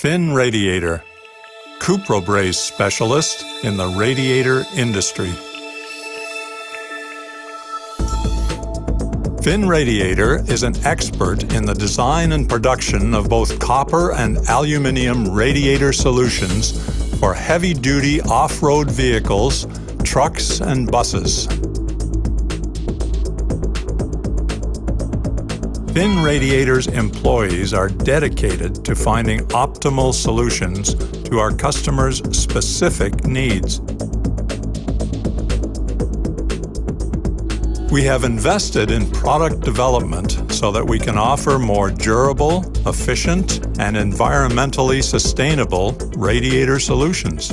Finn Radiator, Cuprobraze specialist in the radiator industry. Finn Radiator is an expert in the design and production of both copper and aluminium radiator solutions for heavy-duty off-road vehicles, trucks and buses. Finn Radiator's employees are dedicated to finding optimal solutions to our customers' specific needs. We have invested in product development so that we can offer more durable, efficient, and environmentally sustainable radiator solutions.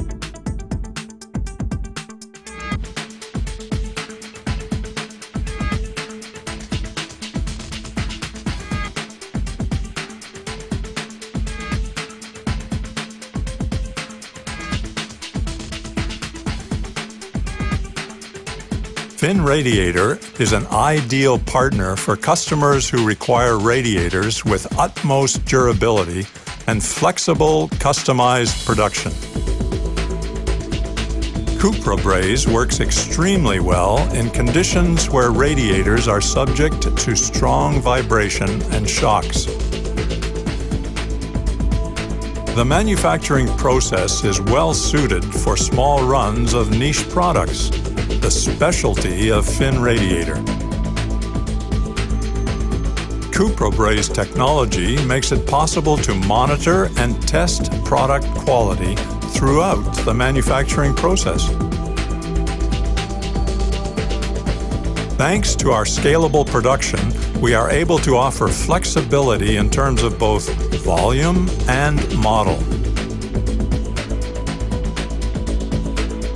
Finn Radiator is an ideal partner for customers who require radiators with utmost durability and flexible, customized production. Cuprobraze works extremely well in conditions where radiators are subject to strong vibration and shocks. The manufacturing process is well suited for small runs of niche products the specialty of Finn Radiator. Cuprobraze technology makes it possible to monitor and test product quality throughout the manufacturing process. Thanks to our scalable production, we are able to offer flexibility in terms of both volume and model.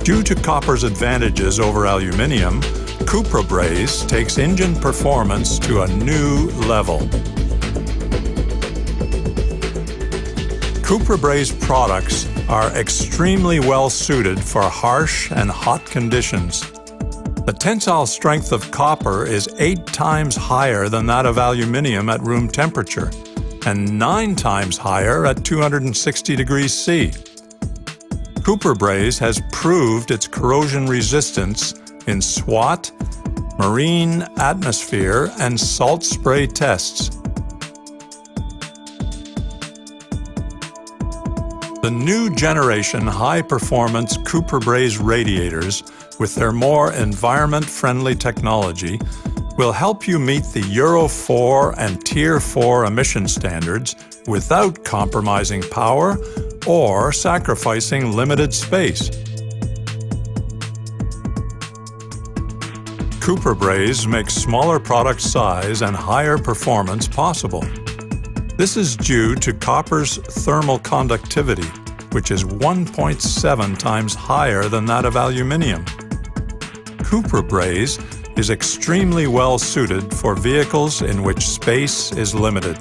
Due to copper's advantages over aluminium, Cuprobraze takes engine performance to a new level. Cuprobraze products are extremely well suited for harsh and hot conditions. The tensile strength of copper is eight times higher than that of aluminium at room temperature and nine times higher at 260 degrees C. Cuprobraze has proved its corrosion resistance in SWAAT, marine atmosphere, and salt spray tests. The new generation high-performance Cuprobraze radiators with their more environment-friendly technology will help you meet the Euro 4 and Tier 4 emission standards without compromising power or sacrificing limited space. Cuprobraze makes smaller product size and higher performance possible. This is due to copper's thermal conductivity, which is 1.7 times higher than that of aluminium. Cuprobraze is extremely well suited for vehicles in which space is limited.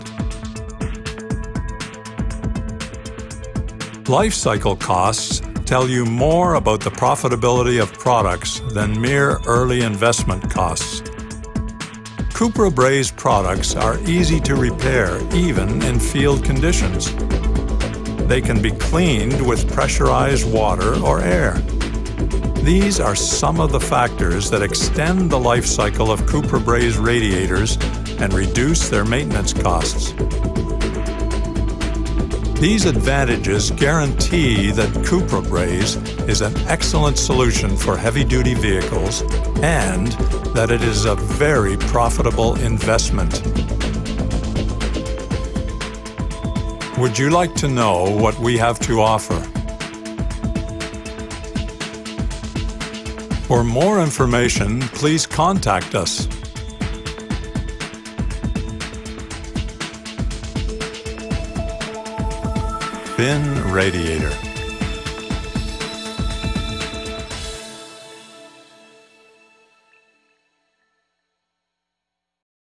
Life cycle costs tell you more about the profitability of products than mere early investment costs. Cuprobraze products are easy to repair even in field conditions. They can be cleaned with pressurized water or air. These are some of the factors that extend the life cycle of Cuprobraze radiators and reduce their maintenance costs. These advantages guarantee that Cuprobraze is an excellent solution for heavy-duty vehicles and that it is a very profitable investment. Would you like to know what we have to offer? For more information, please contact us. Finn Radiator.